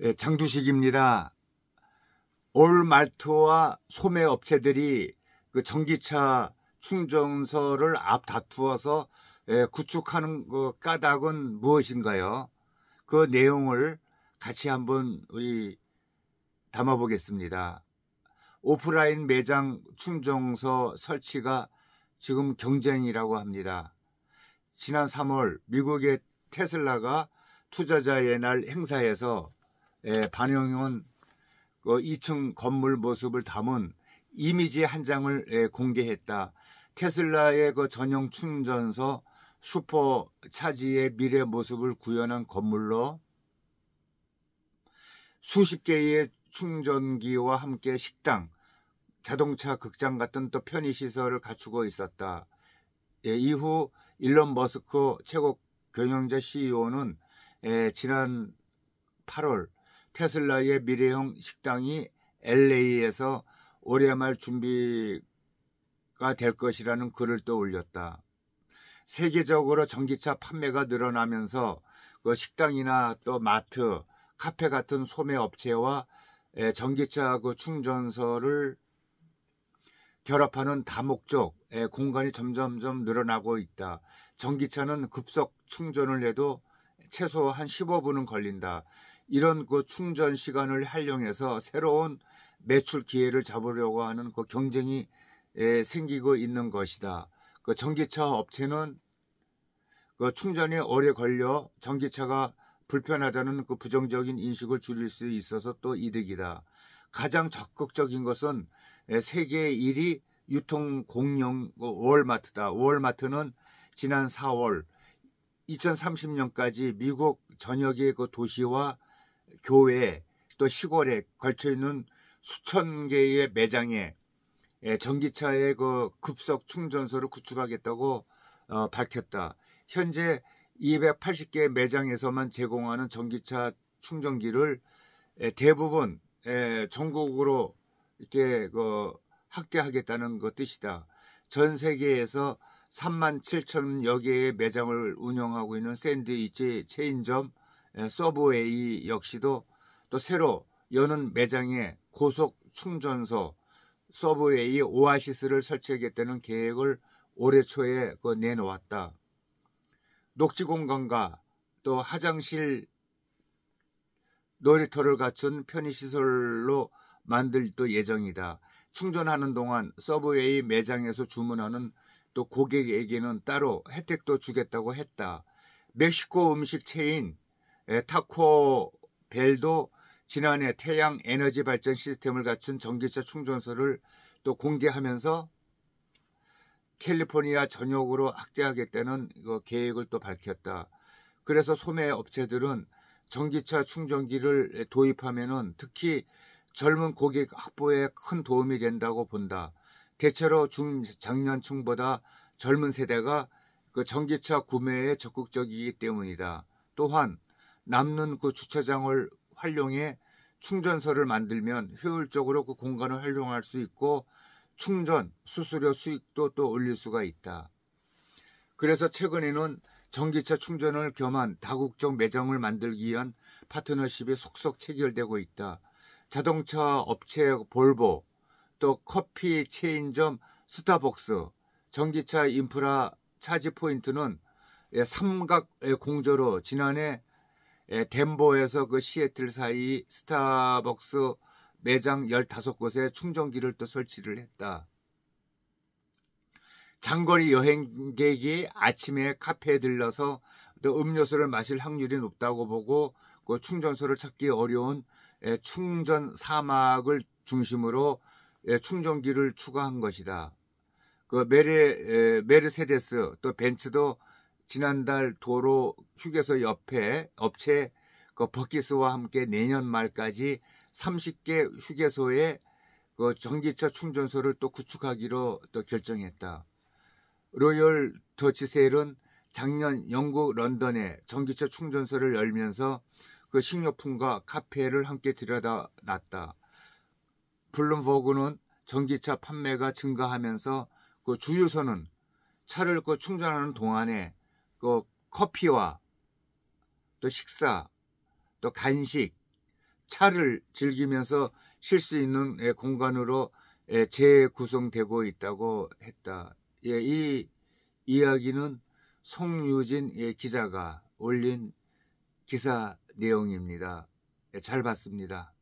예, 장두식입니다. 올 말트와 소매 업체들이 그 전기차 충전소를 앞다투어서 예, 구축하는 그 까닭은 무엇인가요? 그 내용을 같이 한번 우리 담아보겠습니다. 오프라인 매장 충전소 설치가 지금 경쟁이라고 합니다. 지난 3월 미국의 테슬라가 투자자의 날 행사에서 예, 반영한 그 2층 건물 모습을 담은 이미지 한 장을 예, 공개했다. 테슬라의 그 전용 충전소 슈퍼 차지의 미래 모습을 구현한 건물로 수십 개의 충전기와 함께 식당, 자동차 극장 같은 또 편의 시설을 갖추고 있었다. 예, 이후 일론 머스크 최고 경영자 CEO는 예, 지난 8월 테슬라의 미래형 식당이 LA에서 올해 말 준비가 될 것이라는 글을 또 올렸다. 세계적으로 전기차 판매가 늘어나면서 그 식당이나 또 마트, 카페 같은 소매 업체와 전기차 그 충전소를 결합하는 다목적 공간이 점점점 늘어나고 있다. 전기차는 급속 충전을 해도 최소 한 15분은 걸린다. 이런 그 충전 시간을 활용해서 새로운 매출 기회를 잡으려고 하는 그 경쟁이 생기고 있는 것이다. 그 전기차 업체는 그 충전이 오래 걸려 전기차가 불편하다는 그 부정적인 인식을 줄일 수 있어서 또 이득이다. 가장 적극적인 것은 세계 1위 유통 공룡 그 월마트다. 월마트는 지난 4월 2030년까지 미국 전역의 그 도시와 교회 또 시골에 걸쳐 있는 수천 개의 매장에 예, 전기차의 그 급속 충전소를 구축하겠다고 어, 밝혔다. 현재 280개 매장에서만 제공하는 전기차 충전기를 예, 대부분 예, 전국으로 이렇게 그 확대하겠다는 그 뜻이다. 전 세계에서 3만 7천여 개의 매장을 운영하고 있는 샌드위치 체인점 서브웨이 역시도 또 새로 여는 매장에 고속 충전소 서브웨이 오아시스를 설치하겠다는 계획을 올해 초에 그 내놓았다. 녹지 공간과 또 화장실 놀이터를 갖춘 편의시설로 만들 또 예정이다. 충전하는 동안 서브웨이 매장에서 주문하는 또 고객에게는 따로 혜택도 주겠다고 했다. 멕시코 음식 체인 타코 벨도 지난해 태양 에너지 발전 시스템을 갖춘 전기차 충전소를 또 공개하면서 캘리포니아 전역으로 확대하겠다는 계획을 또 밝혔다. 그래서 소매 업체들은 전기차 충전기를 도입하면은 특히 젊은 고객 확보에 큰 도움이 된다고 본다. 대체로 중장년층보다 젊은 세대가 그 전기차 구매에 적극적이기 때문이다. 또한 남는 그 주차장을 활용해 충전소를 만들면 효율적으로 그 공간을 활용할 수 있고 충전, 수수료 수익도 또 올릴 수가 있다. 그래서 최근에는 전기차 충전을 겸한 다국적 매장을 만들기 위한 파트너십이 속속 체결되고 있다. 자동차 업체 볼보, 또 커피 체인점 스타벅스, 전기차 인프라 차지 포인트는 삼각 공조로 지난해 덴버에서 그 시애틀 사이 스타벅스 매장 15곳에 충전기를 또 설치를 했다. 장거리 여행객이 아침에 카페에 들러서 또 음료수를 마실 확률이 높다고 보고 그 충전소를 찾기 어려운 충전 사막을 중심으로 충전기를 추가한 것이다. 그 메르, 메르세데스 또 벤츠도 지난달 도로 휴게소 옆에 업체 그 버키스와 함께 내년 말까지 30개 휴게소에 그 전기차 충전소를 또 구축하기로 또 결정했다. 로열 더치셀은 작년 영국 런던에 전기차 충전소를 열면서 그 식료품과 카페를 함께 들여다 놨다. 블룸버그는 전기차 판매가 증가하면서 그 주유소는 차를 그 충전하는 동안에 그 커피와 또 식사, 또 간식, 차를 즐기면서 쉴 수 있는 예, 공간으로 예, 재구성되고 있다고 했다. 예, 이 이야기는 송유진 예, 기자가 올린 기사 내용입니다. 잘 봤습니다.